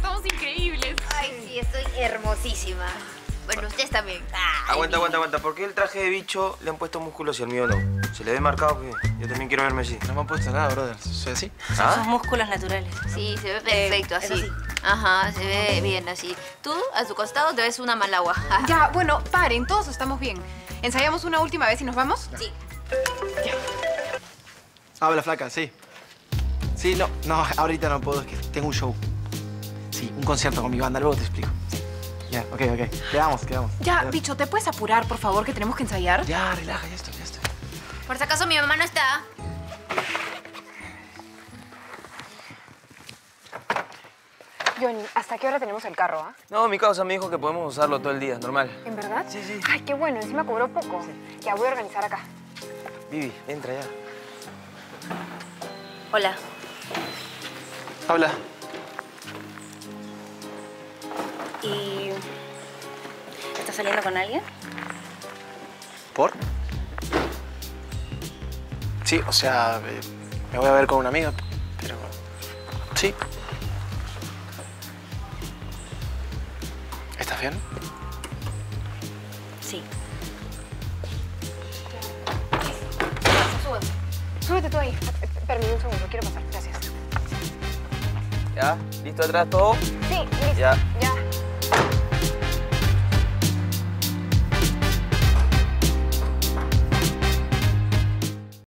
estamos increíbles. Ay, sí, estoy hermosísima. Bueno, ustedes también. Ay, Aguanta, aguanta, aguanta. ¿Por qué el traje de bicho le han puesto músculos y el mío no? ¿Se le ve marcado que yo también quiero verme así? No me han puesto nada, brother. ¿Soy así? ¿Ah? Son músculos naturales. Sí, se ve perfecto eso así. sí. Ajá, se ve bien así. Tú, a tu costado, te ves una malagua. Ya, bueno, paren, todos estamos bien. ¿Ensayamos una última vez y nos vamos? Sí. Habla, flaca, sí. Sí, no, no, ahorita no puedo, es que tengo un show. Sí, un concierto con mi banda, luego te explico. Ya, ok, ok. Quedamos, quedamos. Ya, bicho, ¿te puedes apurar, por favor, que tenemos que ensayar? Ya, relaja, ya estoy, ya estoy. Por si acaso mi mamá no está. Johnny, ¿hasta qué hora tenemos el carro, ah? No, mi causa me dijo que podemos usarlo todo el día, normal. ¿En verdad? Sí, sí. Ay, qué bueno, encima cobró poco. Ya voy a organizar acá. Vivi, entra ya. Hola. Habla. ¿Y estás saliendo con alguien? ¿Por? Sí, o sea, eh, me voy a ver con una amiga, pero... Sí. ¿Estás bien? Sí. Súbete. Súbete tú ahí. Permíteme un segundo, quiero pasar. Gracias. ¿Ya? ¿Listo atrás todo? Sí, listo. Ya. Ya.